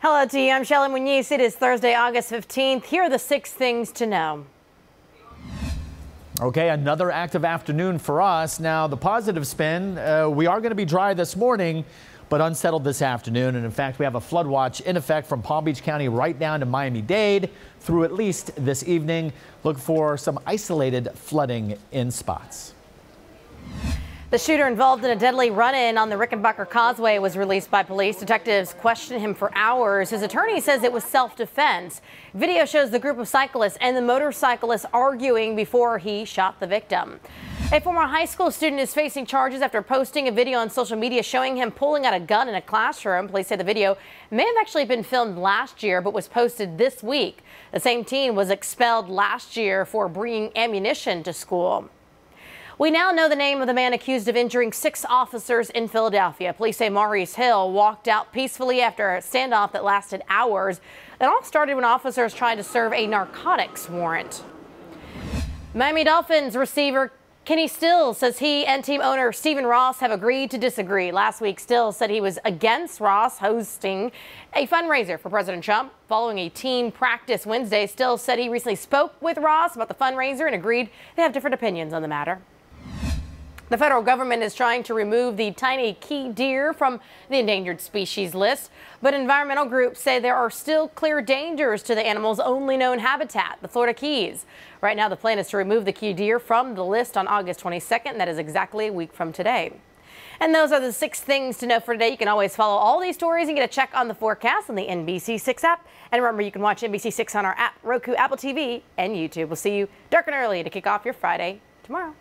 Hello to you. I'm Sheli Muñiz. It is Thursday, August 15th. Here are the six things to know. Okay, another active afternoon for us. Now, the positive spin, uh, we are going to be dry this morning, but unsettled this afternoon. And in fact, we have a flood watch in effect from Palm Beach County right down to Miami-Dade through at least this evening. Look for some isolated flooding in spots. The shooter involved in a deadly run-in on the Rickenbacker Causeway was released by police. Detectives questioned him for hours. His attorney says it was self-defense. Video shows the group of cyclists and the motorcyclist arguing before he shot the victim. A former high school student is facing charges after posting a video on social media showing him pulling out a gun in a classroom. Police say the video may have actually been filmed last year but was posted this week. The same teen was expelled last year for bringing ammunition to school. We now know the name of the man accused of injuring six officers in Philadelphia. Police say Maurice Hill walked out peacefully after a standoff that lasted hours. It all started when officers tried to serve a narcotics warrant. Miami Dolphins receiver Kenny Stills says he and team owner Stephen Ross have agreed to disagree. Last week, Stills said he was against Ross hosting a fundraiser for President Trump. Following a team practice Wednesday, Stills said he recently spoke with Ross about the fundraiser and agreed they have different opinions on the matter. The federal government is trying to remove the tiny key deer from the endangered species list, but environmental groups say there are still clear dangers to the animal's only known habitat, the Florida Keys. Right now, the plan is to remove the key deer from the list on August 22nd. That is exactly a week from today. And those are the six things to know for today. You can always follow all these stories and get a check on the forecast on the NBC6 app. And remember, you can watch NBC6 on our app, Roku, Apple TV, and YouTube. We'll see you dark and early to kick off your Friday tomorrow.